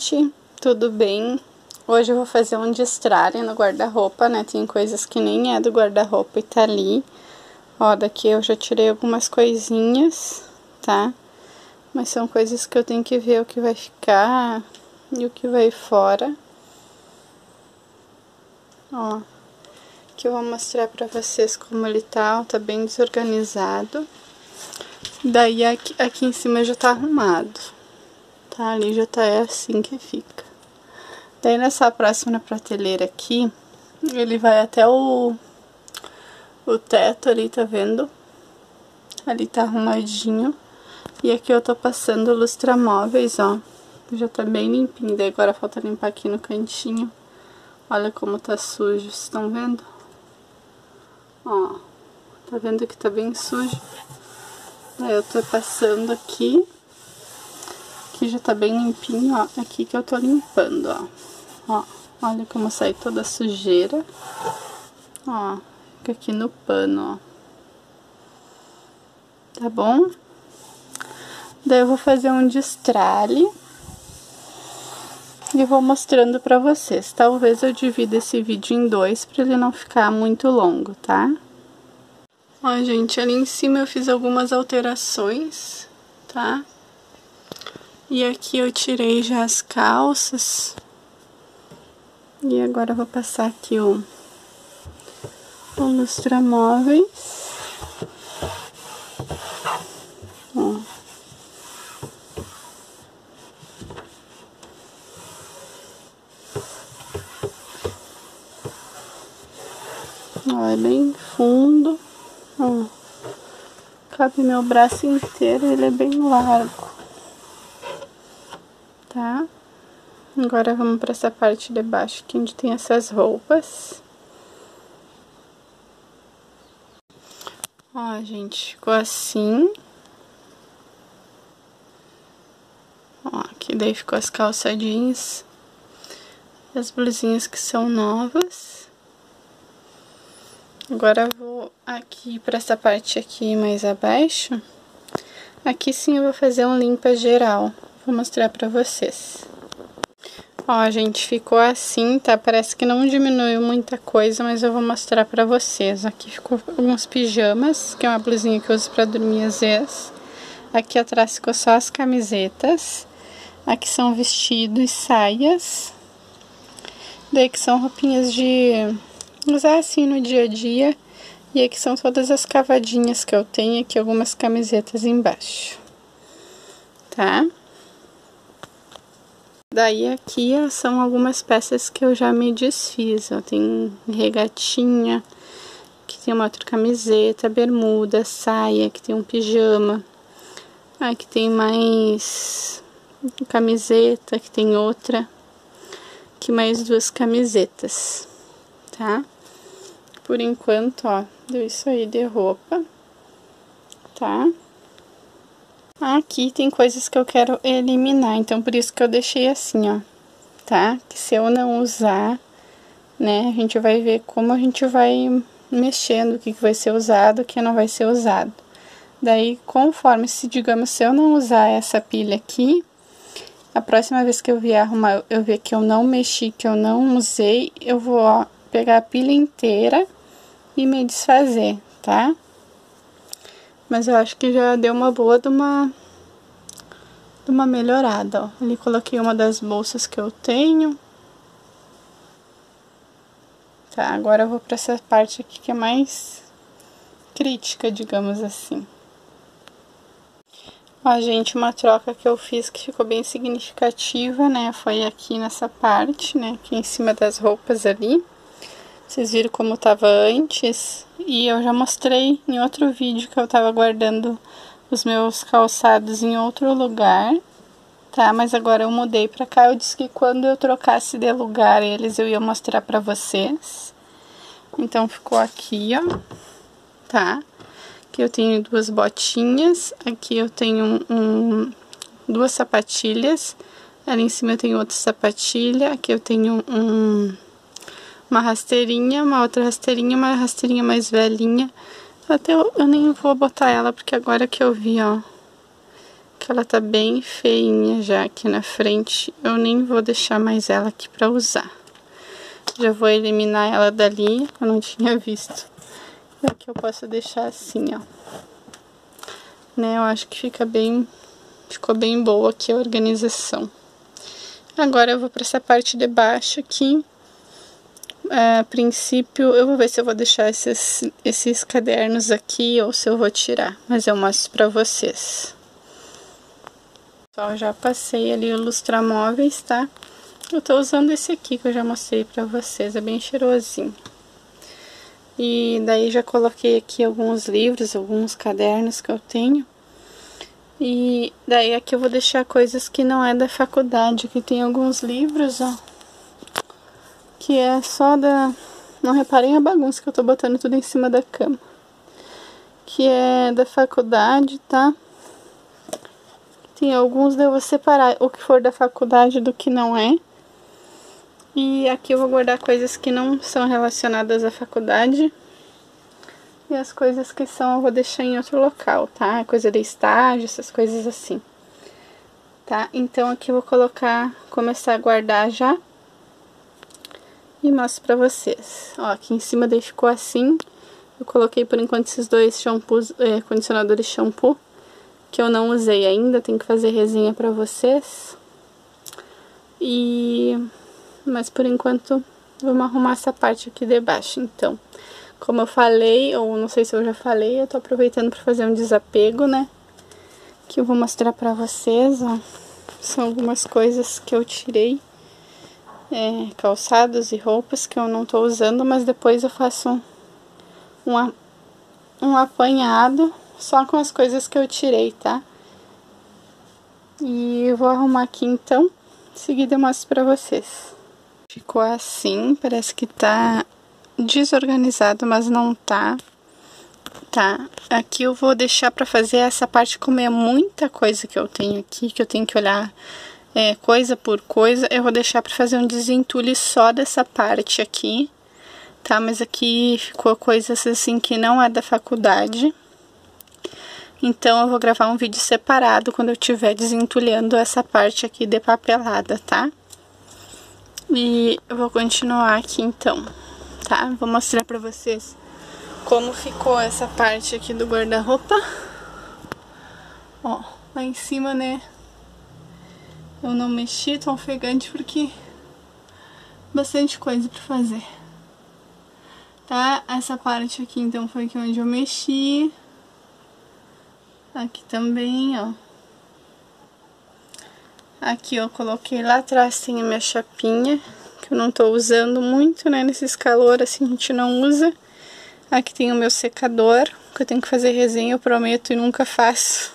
gente, tudo bem? Hoje eu vou fazer um destralhe no guarda-roupa, né? Tem coisas que nem é do guarda-roupa e tá ali. Ó, daqui eu já tirei algumas coisinhas, tá? Mas são coisas que eu tenho que ver o que vai ficar e o que vai fora. Ó, que eu vou mostrar pra vocês como ele tá, ó, tá bem desorganizado. Daí aqui, aqui em cima já tá arrumado tá? Ali já tá é assim que fica. Daí nessa próxima prateleira aqui, ele vai até o, o teto ali, tá vendo? Ali tá arrumadinho. E aqui eu tô passando lustramóveis, ó. Já tá bem limpinho, daí agora falta limpar aqui no cantinho. Olha como tá sujo, vocês estão vendo? Ó, tá vendo que tá bem sujo? Aí eu tô passando aqui aqui já tá bem limpinho, ó. Aqui que eu tô limpando, ó. Ó, olha como sai toda a sujeira. Ó, fica aqui no pano, ó. Tá bom? Daí eu vou fazer um destralhe. E vou mostrando pra vocês. Talvez eu divida esse vídeo em dois pra ele não ficar muito longo, tá? Ó, gente, ali em cima eu fiz algumas alterações, tá? E aqui eu tirei já as calças. E agora vou passar aqui o, o lustramóveis. Ó, é bem fundo. Ó. Cabe meu braço inteiro, ele é bem largo tá? Agora vamos para essa parte de baixo aqui onde tem essas roupas. Ó, gente, ficou assim. Ó, aqui daí ficou as calça jeans. As blusinhas que são novas. Agora vou aqui para essa parte aqui mais abaixo. Aqui sim eu vou fazer um limpa geral. Vou mostrar pra vocês. Ó, gente, ficou assim, tá? Parece que não diminuiu muita coisa, mas eu vou mostrar pra vocês. Aqui ficou alguns pijamas, que é uma blusinha que eu uso pra dormir às vezes. Aqui atrás ficou só as camisetas. Aqui são vestidos e saias. Daí que são roupinhas de usar assim no dia a dia. E aqui são todas as cavadinhas que eu tenho, aqui algumas camisetas embaixo. Tá? Daí aqui são algumas peças que eu já me desfiz, ó, tem regatinha, que tem uma outra camiseta, bermuda, saia, que tem um pijama. Aqui tem mais camiseta, que tem outra, que mais duas camisetas, tá? Por enquanto, ó, deu isso aí de roupa, tá? Aqui tem coisas que eu quero eliminar, então por isso que eu deixei assim, ó, tá? Que se eu não usar, né, a gente vai ver como a gente vai mexendo, o que, que vai ser usado, o que não vai ser usado. Daí, conforme, se digamos, se eu não usar essa pilha aqui, a próxima vez que eu vier arrumar, eu ver que eu não mexi, que eu não usei, eu vou ó, pegar a pilha inteira e me desfazer, tá? Mas eu acho que já deu uma boa de uma, de uma melhorada, ó. Ali coloquei uma das bolsas que eu tenho. Tá, agora eu vou pra essa parte aqui que é mais crítica, digamos assim. Ó, gente, uma troca que eu fiz que ficou bem significativa, né? Foi aqui nessa parte, né? Aqui em cima das roupas ali. Vocês viram como tava antes. E eu já mostrei em outro vídeo que eu tava guardando os meus calçados em outro lugar. Tá, mas agora eu mudei pra cá. Eu disse que quando eu trocasse de lugar eles, eu ia mostrar pra vocês. Então, ficou aqui, ó. Tá? Aqui eu tenho duas botinhas. Aqui eu tenho um, duas sapatilhas. Ali em cima eu tenho outra sapatilha. Aqui eu tenho um uma rasteirinha, uma outra rasteirinha, uma rasteirinha mais velhinha. Até eu, eu nem vou botar ela, porque agora que eu vi, ó, que ela tá bem feinha já aqui na frente. Eu nem vou deixar mais ela aqui pra usar. Já vou eliminar ela dali, eu não tinha visto. Aqui eu posso deixar assim, ó. Né, eu acho que fica bem... Ficou bem boa aqui a organização. Agora eu vou para essa parte de baixo aqui. A princípio, eu vou ver se eu vou deixar esses, esses cadernos aqui ou se eu vou tirar. Mas eu mostro para vocês. Só já passei ali o lustramóveis, tá? Eu tô usando esse aqui que eu já mostrei pra vocês, é bem cheirosinho. E daí já coloquei aqui alguns livros, alguns cadernos que eu tenho. E daí aqui eu vou deixar coisas que não é da faculdade, que tem alguns livros, ó. Que é só da... Não reparem a bagunça que eu tô botando tudo em cima da cama. Que é da faculdade, tá? Tem alguns, eu vou separar o que for da faculdade do que não é. E aqui eu vou guardar coisas que não são relacionadas à faculdade. E as coisas que são eu vou deixar em outro local, tá? Coisa de estágio, essas coisas assim. Tá? Então aqui eu vou colocar, começar a guardar já. E mostro pra vocês. Ó, aqui em cima ficou assim. Eu coloquei por enquanto esses dois shampoos, é, condicionadores shampoo. Que eu não usei ainda, tenho que fazer resenha pra vocês. E mas por enquanto vamos arrumar essa parte aqui de baixo, então. Como eu falei, ou não sei se eu já falei, eu tô aproveitando para fazer um desapego, né? Que eu vou mostrar pra vocês, ó. São algumas coisas que eu tirei. É, calçados e roupas que eu não tô usando, mas depois eu faço um, um, um apanhado só com as coisas que eu tirei, tá? E eu vou arrumar aqui então, em seguida eu mostro pra vocês. Ficou assim, parece que tá desorganizado, mas não tá. Tá, aqui eu vou deixar pra fazer essa parte como é muita coisa que eu tenho aqui, que eu tenho que olhar é, coisa por coisa, eu vou deixar pra fazer um desentulhe só dessa parte aqui, tá? Mas aqui ficou coisas assim que não é da faculdade. Então eu vou gravar um vídeo separado quando eu estiver desentulhando essa parte aqui de papelada, tá? E eu vou continuar aqui então, tá? Vou mostrar pra vocês como ficou essa parte aqui do guarda-roupa. Ó, lá em cima, né? Eu não mexi, tô ofegante porque bastante coisa pra fazer. Tá? Essa parte aqui então foi aqui onde eu mexi. Aqui também, ó. Aqui eu coloquei lá atrás tem a minha chapinha, que eu não tô usando muito, né? Nesses calor assim a gente não usa. Aqui tem o meu secador, que eu tenho que fazer resenha, eu prometo e nunca faço.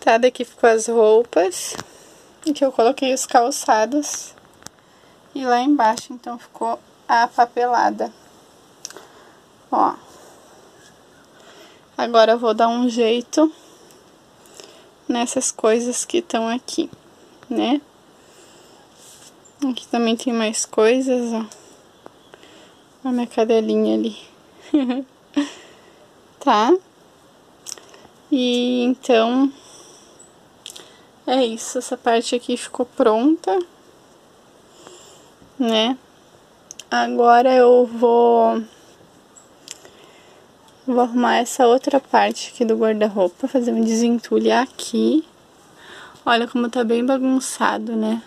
Tá, daqui ficou as roupas. Aqui eu coloquei os calçados. E lá embaixo, então, ficou a papelada. Ó. Agora eu vou dar um jeito nessas coisas que estão aqui né? Aqui também tem mais coisas, ó. A minha cadelinha ali. tá? E então é isso, essa parte aqui ficou pronta, né? Agora eu vou vou arrumar essa outra parte aqui do guarda-roupa, fazer um desentulhe aqui Olha como tá bem bagunçado, né?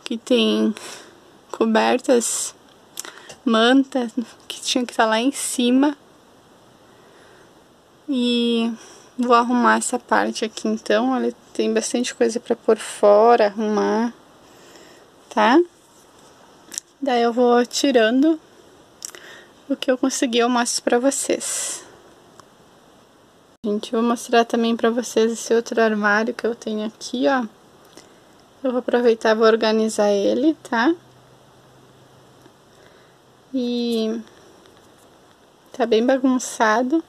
Aqui tem cobertas, manta, que tinha que estar tá lá em cima. E vou arrumar essa parte aqui então, olha, tem bastante coisa pra pôr fora, arrumar, tá? Daí eu vou tirando o que eu consegui, eu mostro pra vocês. Gente, vou mostrar também pra vocês esse outro armário que eu tenho aqui, ó. Eu vou aproveitar vou organizar ele, tá? E tá bem bagunçado.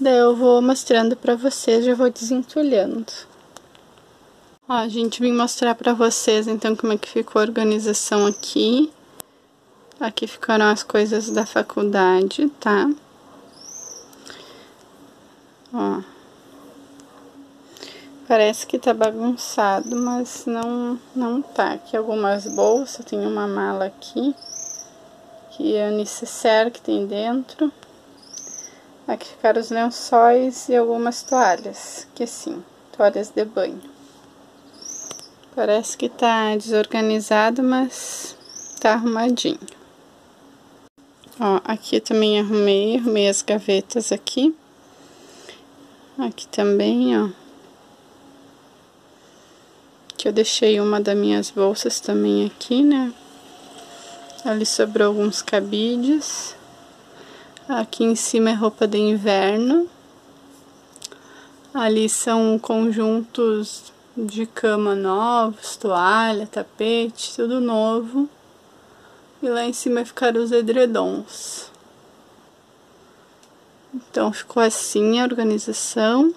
Daí eu vou mostrando pra vocês, já vou desentulhando. Ó, gente, vim mostrar pra vocês então como é que ficou a organização aqui. Aqui ficaram as coisas da faculdade, tá? Ó. parece que tá bagunçado, mas não, não tá. Aqui algumas bolsas, tem uma mala aqui, que é a necessaire que tem dentro. Aqui ficaram os lençóis e algumas toalhas, que sim, toalhas de banho. Parece que tá desorganizado, mas tá arrumadinho. Ó, aqui também arrumei, arrumei as gavetas aqui. Aqui também, ó. Que eu deixei uma das minhas bolsas também aqui, né? Ali sobrou alguns cabides. Aqui em cima é roupa de inverno. Ali são conjuntos de cama novos, toalha, tapete, tudo novo. E lá em cima ficaram os edredons. Então ficou assim a organização.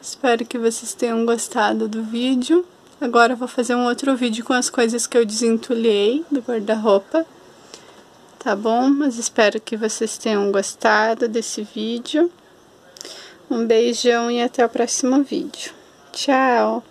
Espero que vocês tenham gostado do vídeo. Agora vou fazer um outro vídeo com as coisas que eu desentulhei do guarda-roupa tá bom? Mas espero que vocês tenham gostado desse vídeo. Um beijão e até o próximo vídeo. Tchau!